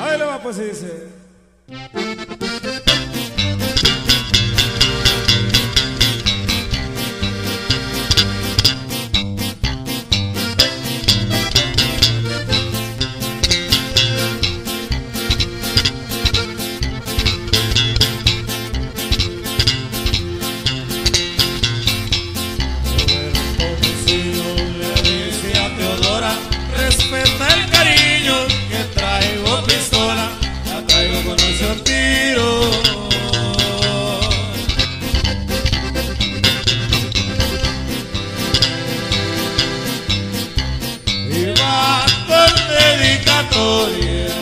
Ahí le va, pues se dice. suspiro. Y va con dedicatoria.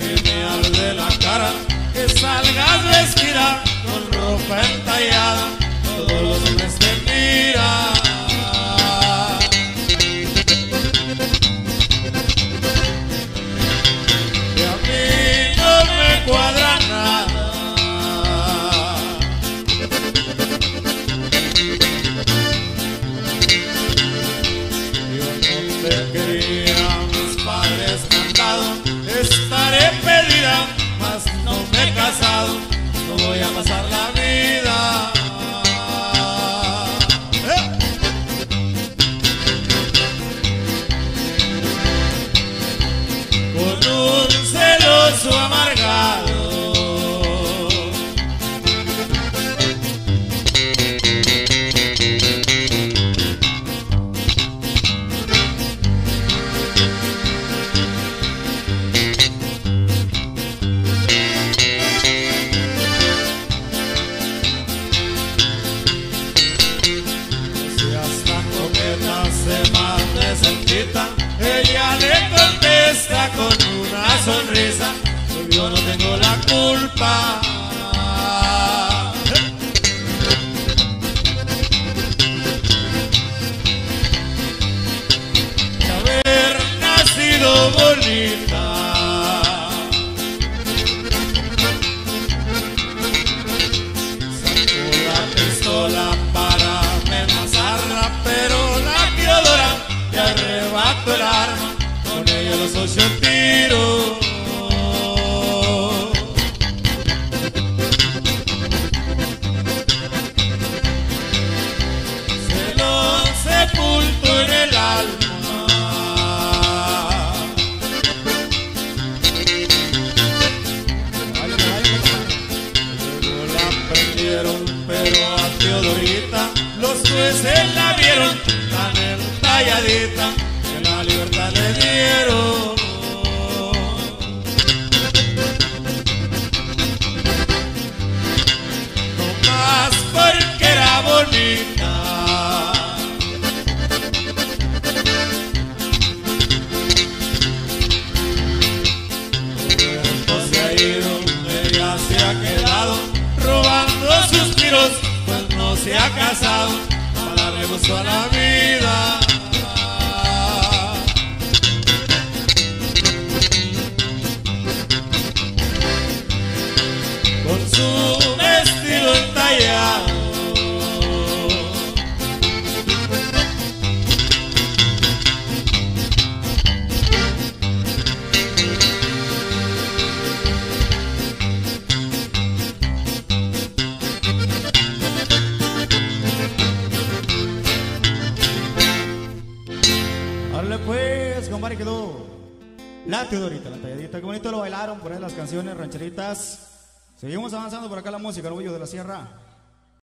En me la cara, que con ropa entallada. Africa. El se ha ido, ella se ha quedado, robando suspiros, pues no se ha casado, para darle a la vida. La Teodorita, la talladita. Qué bonito lo bailaron por ahí las canciones rancheritas. Seguimos avanzando por acá la música, orgullo de la sierra.